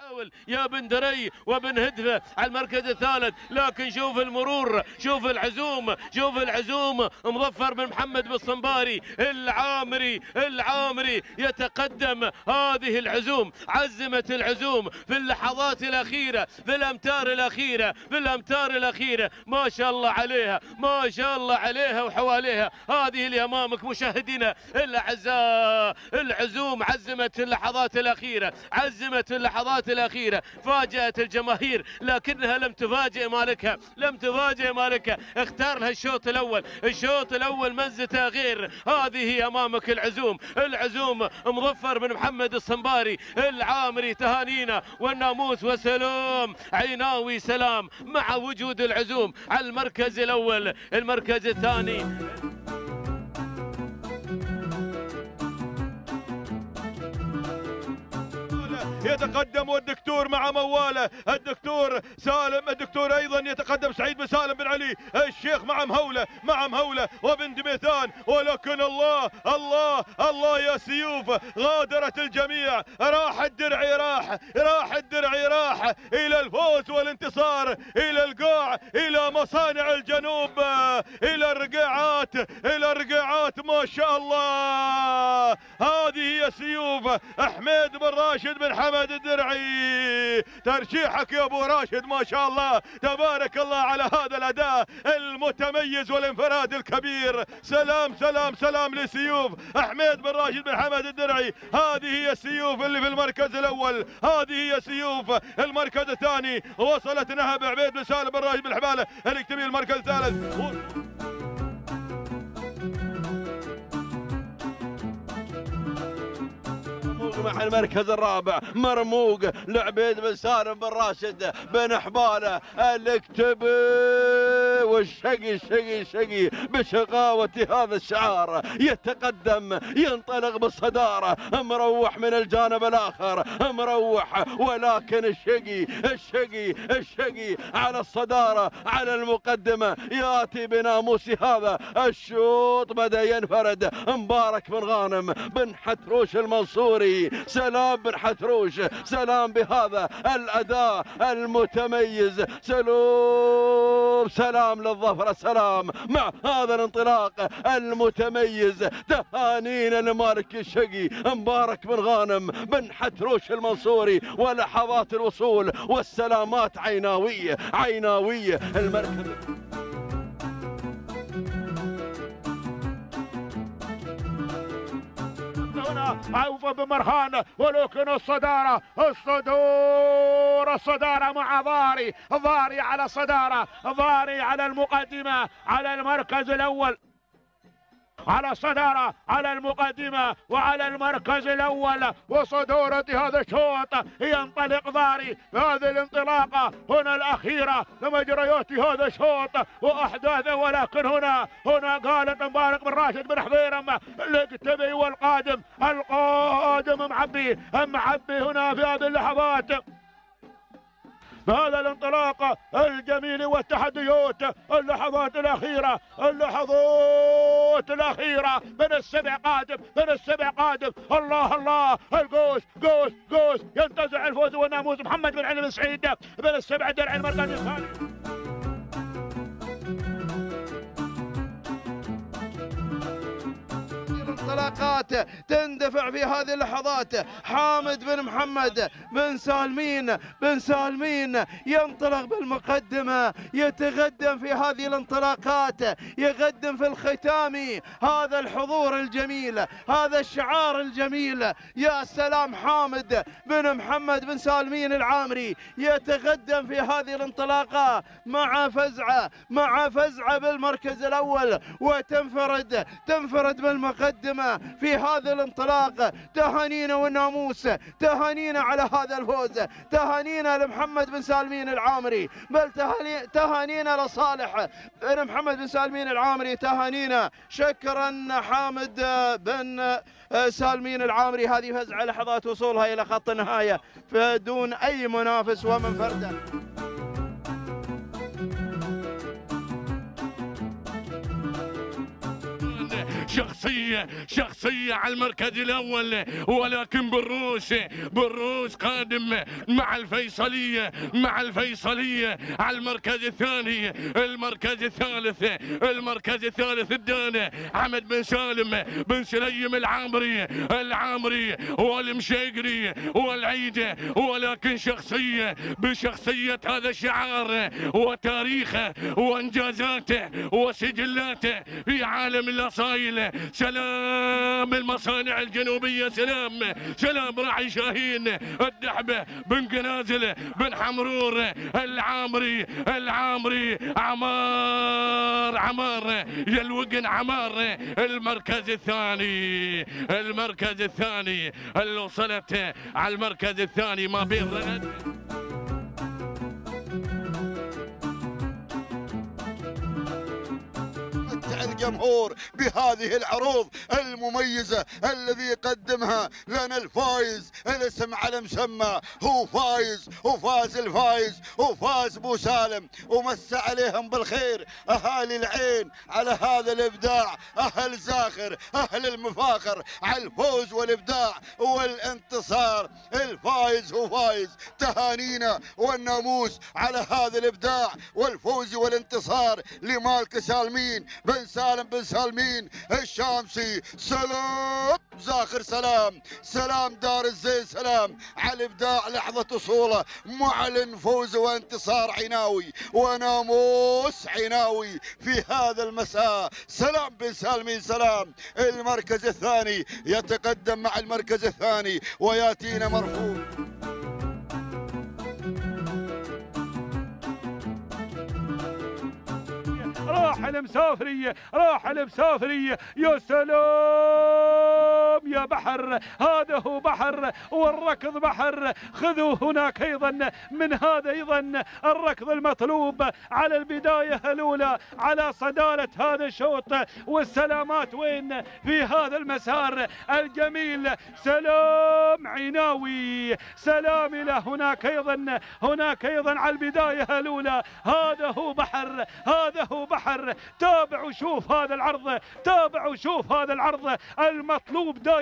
يحاول يا بن دري وبن هدفة على المركز الثالث. لكن شوف المرور شوف العزوم شوف العزوم. مظفر بن محمد بالصنباري العامري العامري يتقدم هذه العزوم. عزمت العزوم في اللحظات الأخيرة في الأمتار الأخيرة في الأمتار الأخيرة. ما شاء الله عليها ما شاء الله عليها وحواليها. هذه اللي أمامك مشاهدينا. الأعزاء العزوم عزمت اللحظات الأخيرة عزمت اللحظات الأخيرة فاجأت الجماهير لكنها لم تفاجئ مالكها. لم تفاجئ مالكها. اختار لها الشوط الأول. الشوط الأول مزته غير هذه أمامك العزوم. العزوم مظفر بن محمد الصنباري العامري تهانينا والناموس وسلام عيناوي سلام مع وجود العزوم على المركز الأول. المركز الثاني. يتقدم الدكتور مع مواله. الدكتور سالم الدكتور أيضا يتقدم. سعيد بن سالم بن علي. الشيخ مع مهوله مع مهوله وبن دميثان ولكن الله الله الله يا سيوف غادرت الجميع. راح الدرعي راح راح الدرعي راح إلى الفوز والانتصار إلى القاع إلى مصانع الجنوب إلى الرقاعات إلى الرقاعات. ما شاء الله! هذه هي سيوف حميد بن راشد بن حمد. الدرعي ترشيحك يا أبو راشد ما شاء الله. تبارك الله على هذا الأداء المتميز والانفراد الكبير. سلام سلام سلام لسيوف. حميد بن راشد بن حمد الدرعي. هذه هي السيوف اللي في المركز الأول. هذه هي سيوف المركز الثاني. وصلت نهب عبيد بن سالم بن راشد بن حبالة. المركز الثالث. مع المركز الرابع مرموق لعبيد بن سالم بن راشد بن حباله الاكتبي. والشقي الشقي الشقي بشقاوة هذا الشعار. يتقدم ينطلق بالصدارة. مروح من الجانب الآخر مروح. ولكن الشقي الشقي الشقي. على الصدارة على المقدمة. ياتي بناموس هذا. الشوط بدأ ينفرد. مبارك بن غانم بن حتروش المنصوري. سلام بن حتروش سلام بهذا الأداء المتميز. سلام سلام للظفر سلام مع هذا الانطلاق المتميز. تهانينا لمالك الشقي مبارك بن غانم بن حتروش المنصوري ولحظات الوصول والسلامات عيناوية عيناوية. المركز هنا عوف بمرهان ولكن الصدارة الصدور الصدارة مع ضاري ضاري على الصدارة ضاري على المقدمة على المركز الأول. على الصدارة على المقدمة وعلى المركز الأول. وصدورة هذا الشوط ينطلق ضاري. هذه الانطلاقة هنا الأخيرة لمجريات هذا الشوط وأحداثه ولكن هنا هنا قالت مبارك بن راشد بن حبيرم الاكتبي والقادم القادم معبي معبي هنا في هذه اللحظات. بهذا الانطلاق الجميل والتحديات اللحظات الأخيرة اللحظات الأخيرة. من السبع قادم من السبع قادم. الله الله. القوس قوس قوس. ينتزع الفوز والناموس. محمد بن علي بن سعيد. من السبع درع المركز الثاني. الانطلاقات تندفع في هذه اللحظات. حامد بن محمد بن سالمين بن سالمين ينطلق بالمقدمة يتقدم في هذه الانطلاقات يقدم في الختام هذا الحضور الجميل هذا الشعار الجميل. يا سلام حامد بن محمد بن سالمين العامري يتقدم في هذه الانطلاقة مع فزعة مع فزعة بالمركز الأول وتنفرد تنفرد بالمقدمة. في هذا الانطلاق. تهانينا والناموس تهانينا على هذا الفوز تهانينا لمحمد بن سالمين العامري. بل تهاني- تهانينا لصالح بن محمد بن سالمين العامري. تهانينا شكرا حامد بن سالمين العامري. هذه فزعة لحظات وصولها إلى خط النهاية. بدون أي منافس ومنفرده شخصية شخصية على المركز الأول ولكن بالروس بالروس قادم مع الفيصلية مع الفيصلية على المركز الثاني المركز الثالث المركز الثالث الدانة حمد بن سالم بن سليم العامري العامري والمشيقري والعيدة ولكن شخصية بشخصية هذا الشعار وتاريخه وانجازاته وسجلاته في عالم الاصايل سلام المصانع الجنوبية سلام. سلام راعي شاهين الدحبه بن قنازل بن حمرور العامري العامري عمار عمار يا الوقن عمار المركز الثاني المركز الثاني اللي وصلت على المركز الثاني ما بين الجمهور بهذه العروض المميزة الذي يقدمها لنا الفايز. الاسم على مسمى. هو فايز وفاز الفايز وفاز أبو سالم. ومس عليهم بالخير. أهالي العين على هذا الإبداع. أهل زاخر أهل المفاخر. على الفوز والإبداع والانتصار. الفايز هو فايز. تهانينا والناموس على هذا الإبداع والفوز والانتصار لمالك سالمين بن سالم بن سالمين الشامسي سلام زاخر سلام. سلام دار الزين سلام. على الابداع لحظة وصوله معلن فوز وانتصار عناوي. وناموس عناوي في هذا المساء. سلام بن سالمين سلام. المركز الثاني يتقدم مع المركز الثاني. ويأتينا مرفوع. راح المسافري راح المسافري يا سلام! يا بحر هذا هو بحر والركض بحر. خذوا هناك أيضا من هذا أيضا الركض المطلوب. على البداية الأولى على صداله هذا الشوط. والسلامات وين؟ في هذا المسار الجميل. سلام عناوي سلام إلى هناك أيضا. هناك أيضا على البداية الأولى. هذا هو بحر هذا هو بحر. تابع وشوف هذا العرض تابع وشوف هذا العرض المطلوب دائما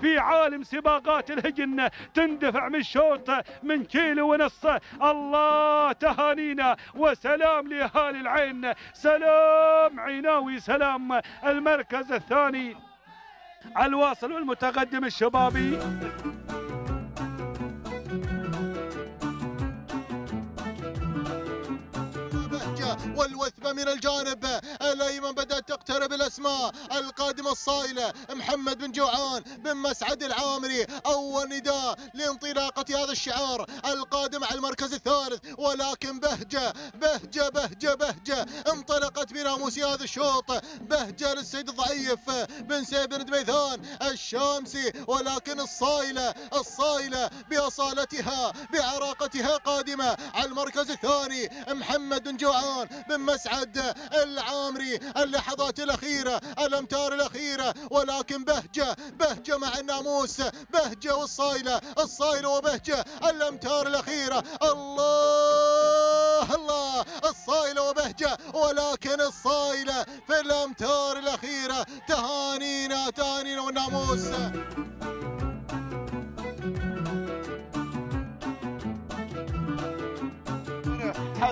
في عالم سباقات الهجن تندفع من الشوط من كيلو ونص. الله تهانينا وسلام لأهالي العين. سلام عناوي سلام المركز الثاني. الواصل والمتقدم الشبابي. والوثبة من الجانب الأيمن الأسماء القادمة الصائلة محمد بن جوعان بن مسعد العامري. أول نداء لانطلاقة هذا الشعار القادم على المركز الثالث. ولكن بهجة بهجة بهجة بهجة انطلقت بناموس هذا الشوط. بهجة للسيد الضعيف بن سيف بن دميثان الشامسي. ولكن الصايلة الصايلة بأصالتها بعراقتها قادمة على المركز الثاني. محمد بن جوعان بن مسعد العامري. اللحظات الأخيرة الأمتار الأخيرة. ولكن بهجة بهجة مع الناموس بهجة والصايلة الصايلة وبهجة الأمتار الأخيرة. الله الله. الصايلة وبهجة ولكن الصايلة في الأمتار الأخيرة. تهانينا تهانينا والناموس.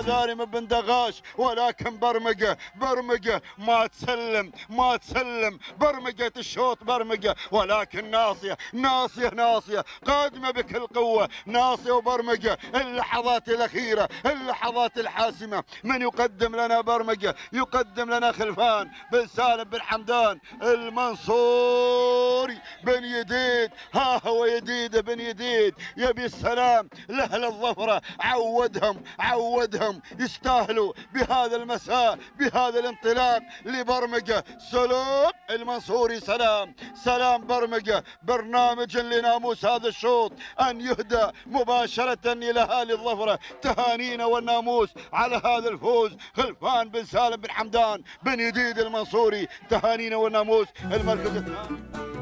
حذاري من بن دغاش ولكن برمجة برمجة. ما تسلم ما تسلم. برمجة الشوط برمجة. ولكن ناصية ناصية ناصية. قادمة بكل قوة. ناصية وبرمجة. اللحظات الأخيرة اللحظات الحاسمة. من يقدم لنا برمجة؟ يقدم لنا خلفان بن سالم بن حمدان المنصوري بن يديد. ها هو يديد بن يديد. يبي السلام. لأهل الظفرة. عودهم عودهم. يستاهلوا بهذا المساء بهذا الانطلاق لبرمجة. سلام المنصوري سلام. سلام برمجة. برنامج لناموس هذا الشوط. أن يهدى مباشرة إلى اهالي الظفرة. تهانينا والناموس على هذا الفوز. خلفان بن سالم بن حمدان بن يديد المنصوري. تهانينا والناموس. المركز الثاني.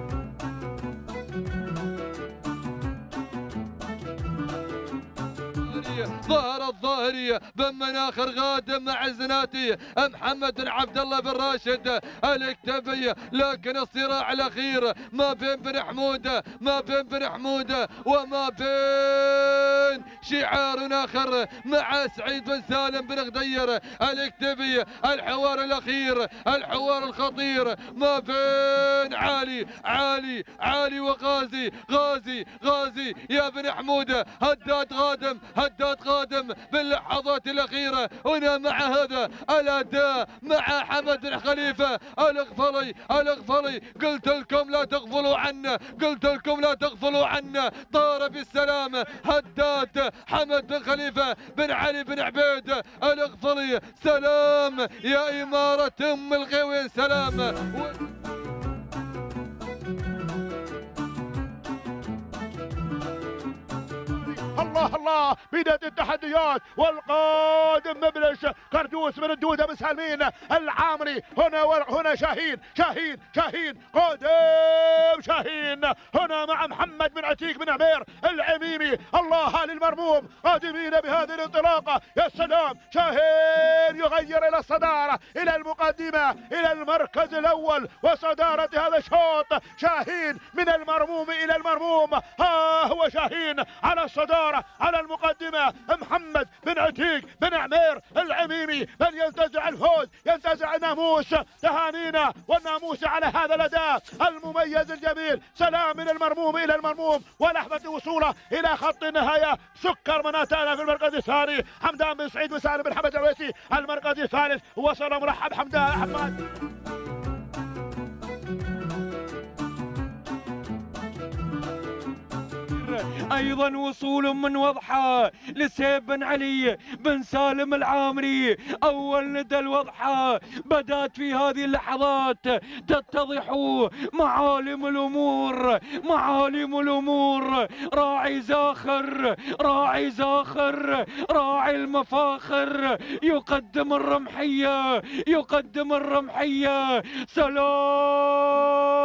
ظهر الظاهري بن مناخر غادم مع الزناتي محمد عبد الله بن راشد الاكتبي لكن الصراع الأخير ما بين بن حمود ما بين بن حمود وما بين شعار آخر مع سعيد بن سالم بن غدير الاكتبي الحوار الأخير الحوار الخطير ما بين علي علي علي وغازي غازي غازي يا بن حمود هداد غادم هداد غادم باللحظات الأخيرة. هنا مع هذا الاداء مع حمد بن خليفه الاغفلي الاغفلي قلت لكم لا تغفلوا عنه قلت لكم لا تغفلوا عنه طار بالسلام هداد حمد بن خليفه بن علي بن عبيد. الاغفلي سلام يا إمارة أم الغوين سلام. الله الله بداية التحديات والقادم مبلش. كردوس من الدودة سالمين العامري. هنا. هنا شاهين شاهين شاهين. قادم شاهين. هنا مع محمد بن عتيق بن عمير العميمي. الله للمرموم قادمين بهذه الانطلاقة. يا سلام. شاهين يغير إلى الصدارة إلى المقدمة إلى المركز الأول وصدارة هذا الشوط. شاهين من المرموم إلى المرموم. ها هو شاهين على الصدارة. على المقدمة محمد بن عتيق بن عمير العميمي من ينتزع الفوز ينتزع الناموس تهانينا والناموس على هذا الأداء المميز الجميل. سلام من المرموم إلى المرموم ولحظة وصولة إلى خط النهاية. سكر مناتانا في المركز الثاني. حمدان بن سعيد بن سالم بن حمد العويسي المركز الثالث. وصل مرحب حمدان حماد أيضا وصول من وضحى لسيف بن علي بن سالم العامري. أول ندى الوضحى بدأت في هذه اللحظات تتضح معالم الأمور معالم الأمور. راعي زاخر راعي زاخر راعي المفاخر. يقدم الرمحية يقدم الرمحية. سلام!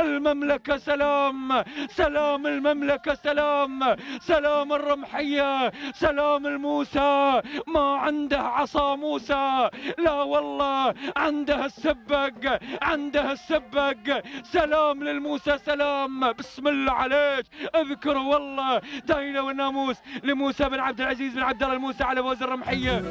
المملكة سلام. سلام المملكة سلام. سلام الرمحية. سلام الموسى. ما عنده عصا موسى. لا والله عنده السبق. عنده السبق. سلام للموسى سلام. بسم الله عليك. اذكر والله داينا والناموس لموسى بن عبد العزيز بن عبد الله الموسى على فوز الرمحية.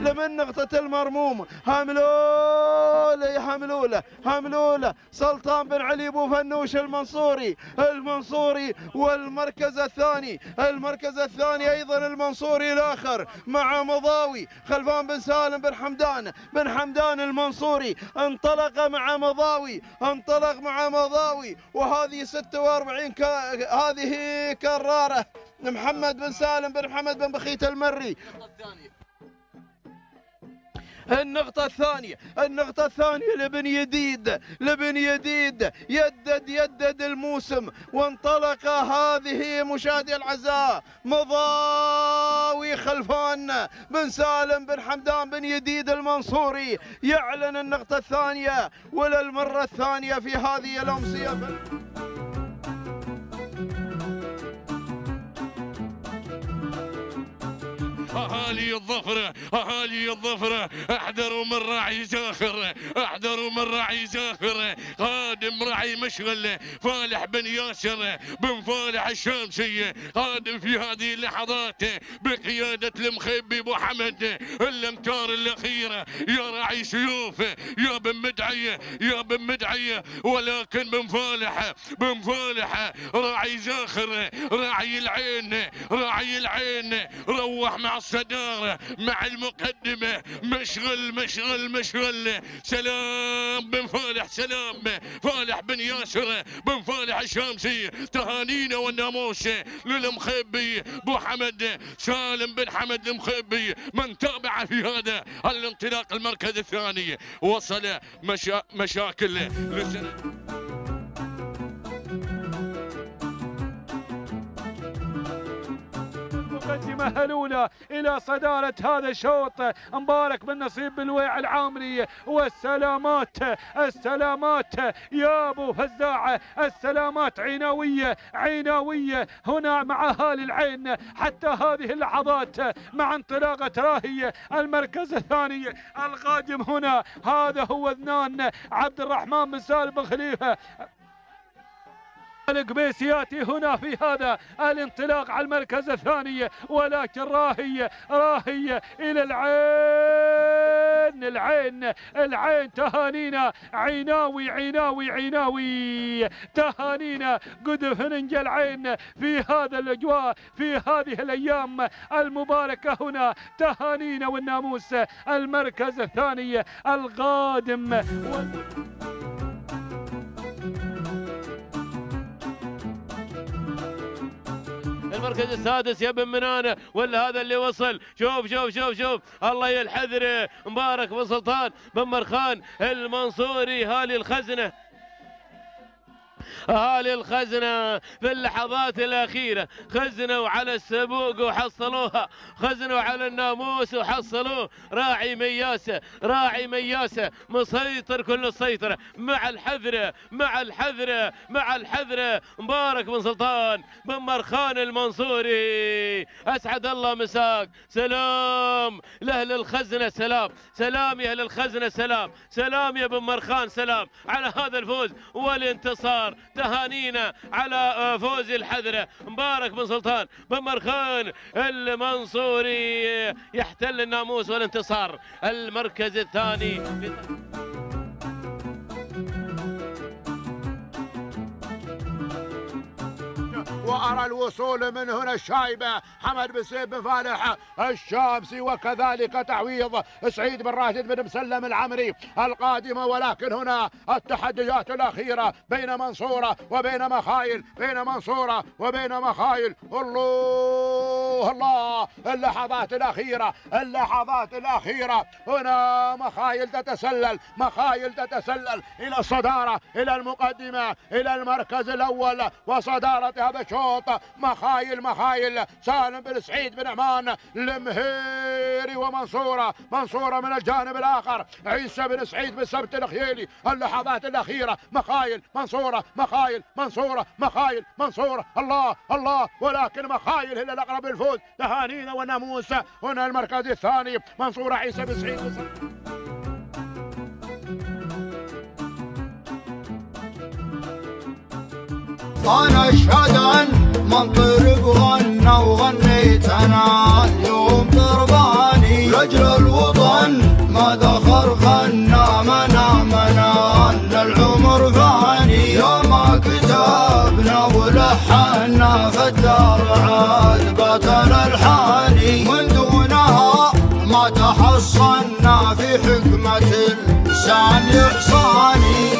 لمن نقطة المرموم. حملولة يا حملولة حملولة سلطان بن علي ابو فنوش المنصوري. المنصوري والمركز الثاني. المركز الثاني أيضا المنصوري الآخر مع مضاوي. خلفان بن سالم بن حمدان. بن حمدان المنصوري انطلق مع مضاوي. انطلق مع مضاوي. وهذه 46 ك... هذه كرارة. محمد بن سالم بن محمد بن بخيت المري. النقطة الثانية النقطة الثانية لبن يديد لبن يديد يدد يدد الموسم وانطلق هذه مشاهدي العزاء مضاوي خلفان بن سالم بن حمدان بن يديد المنصوري يعلن النقطة الثانية وللمرة الثانية في هذه الأمسية. أهالي الظفر أهالي الظفر احذروا من راعي زاخر احذروا من راعي زاخر. قادم راعي مشغل فالح بن ياسر بن فالح الشامسي. قادم في هذه اللحظات بقيادة المخيبي أبو حمد. الامتار الاخيرة يا راعي سيوف يا بن مدعي يا بن مدعي. ولكن بن فالح بن فالح راعي زاخر راعي العين راعي العين. روح مع الصدارة مع المقدمة. مشغل مشغل مشغل. سلام بن فالح سلام فالح بن ياسر بن فالح الشامسي. تهانينا والناموس للمخيبي بو حمد سالم بن حمد المخيبي من تابع في هذا الانطلاق المركز الثاني. وصل مشا مشاكل لسنة الأولى إلى صدارة هذا الشوط. مبارك بن نصيب بالويع العامري. والسلامات السلامات يا أبو فزاع. السلامات عيناوية عيناوية. هنا مع أهالي العين. حتى هذه اللحظات مع انطلاقة راهي. المركز الثاني القادم هنا. هذا هو اذنان عبد الرحمن بن سالم بن خليفة. القبيسياتي هنا في هذا الانطلاق على المركز الثاني ولكن راهي راهي إلى العين العين العين تهانينا عيناوي عيناوي عيناوي تهانينا. قدف ننجى العين في هذا الأجواء في هذه الأيام المباركة هنا تهانينا والناموس. المركز الثاني القادم. المركز السادس يا بن منانة ولا هذا اللي وصل؟ شوف شوف شوف شوف. الله يلحذره مبارك بن سلطان بن مرخان المنصوري هالي الخزنة. اهالي الخزنة في اللحظات الأخيرة خزنوا على السبوق وحصلوها خزنوا على الناموس وحصلوه. راعي مياسة راعي مياسة مسيطر كل السيطرة. مع الحذرة مع الحذرة مع الحذرة. مبارك بن سلطان بن مرخان المنصوري. أسعد الله مساك. سلام لأهل الخزنة سلام. سلام يا أهل الخزنة سلام. سلام يا بن مرخان سلام. على هذا الفوز والانتصار. تهانينا على فوز الحذرة مبارك بن سلطان بن مرخان المنصوري. يحتل الناموس والانتصار. المركز الثاني وارى الوصول من هنا الشايبه حمد بن سيف بن فالح الشامسي وكذلك تعويض سعيد بن راشد بن مسلم العمري القادمه ولكن هنا التحديات الأخيرة بين منصوره وبين مخايل بين منصوره وبين مخايل. الله الله اللحظات الأخيرة اللحظات الأخيرة. هنا مخايل تتسلل مخايل تتسلل إلى الصدارة إلى المقدمة إلى المركز الأول وصدارة هذا الشوط مخايل مخايل. سالم بن سعيد بن عمان المهيري ومنصورة. منصورة من الجانب الآخر. عيسى بن سعيد بن سبت الخيالي اللحظات الأخيرة. مخايل منصورة مخايل منصورة مخايل منصورة. الله الله. ولكن مخايل هي الأقرب للفوز. تهانينا وناموس. هنا المركز الثاني. منصورة عيسى بن سعيد. أنا أشهد ان منطرب غنى وغنيت أنا اليوم ضرباني لأجل الوطن ما دخل غنى منا منا العمر فاني يا ما كتبنا ولحنا في الدار بطل الحاني من دونها ما تحصنا في حكمة اللسان يحصاني